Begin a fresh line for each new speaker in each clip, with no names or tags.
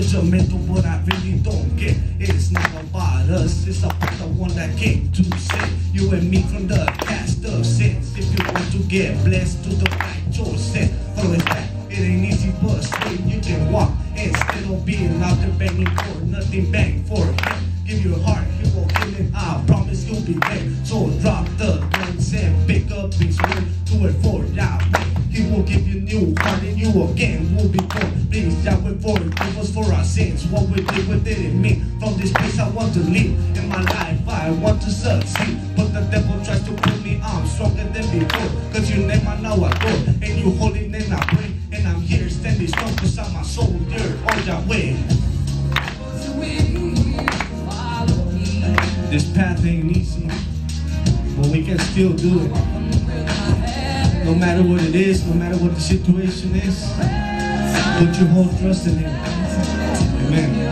what I really don't get. It's not about us, it's about the one that came to save you and me from the cast of sins. If you want to get blessed, do the right choice. Follow it back. It ain't easy, but straight you can walk instead of being out there begging for nothing. Bang for him. Give your heart, he will heal it. I promise you'll be there. So drop the guns and pick up his word. Do it for Yahweh. He will give you new you again will be born. Please, Yahweh, forgive us for our sins. What we did, we didn't mean. From this place I want to leave. In my life, I want to succeed. But the devil tries to pull me. I'm stronger than before. Cause you name I now adore. And you hold it name I pray. And I'm here standing strong cause I'm a soldier. Oh, Yahweh. This path ain't easy, but we can still do it. No matter what it is, no matter what the situation is, put your whole trust in Him. Amen.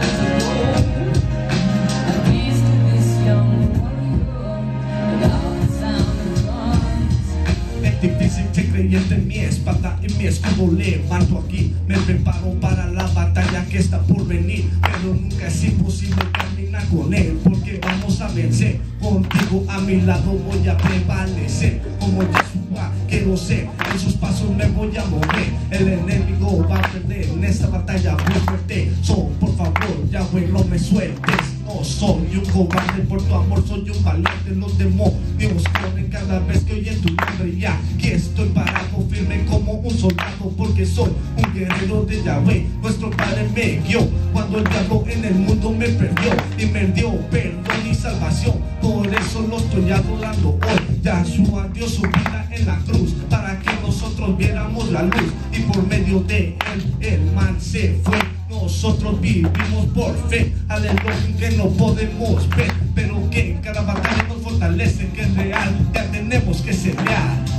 Creyente en mi espada y mi escudo levanto aquí. Me preparo para la batalla que está por venir, pero nunca es imposible caminar con él, porque vamos a vencer. Contigo a mi lado voy a prevalecer, como Yeshua quiero ser. En sus pasos me voy a mover. El enemigo va a perder en esta batalla muy fuerte. So, por favor, Yahweh, no me sueltes. No soy un cobarde, por tu amor soy un valiente. Los demonios corren cada vez que oyen tu nombre. Ya que estoy parado firme como un soldado, porque soy un guerrero de Yahweh. Nuestro Padre me guió cuando el diablo en el mundo me perdió y me dio perdón y salvación. Por eso lo estoy adorando hoy. Yahshua dio su vida en la cruz para que nosotros viéramos la luz y por medio de él el man se fue. Nosotros vivimos por fe, aleluya que no podemos ver, pero que cada batalla nos fortalece, que es real, ya tenemos que ser real.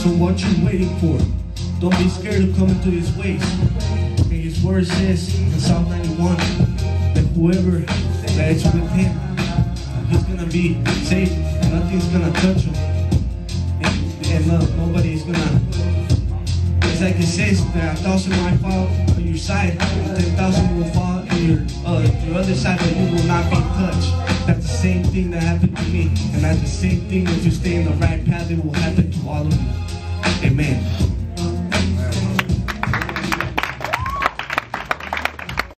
So what you waiting for? Don't be scared of coming to his ways. And his word says in Psalm 91 that whoever that is with him, he's gonna be safe. Nothing's gonna touch him. And, and uh, nobody's gonna it's like it says that a thousand might fall on your side, and ten thousand will fall on your uh, your other side, but you will not be touched. That's the same thing that happened to me, and that's the same thing if you stay in the right path, it will happen to all of.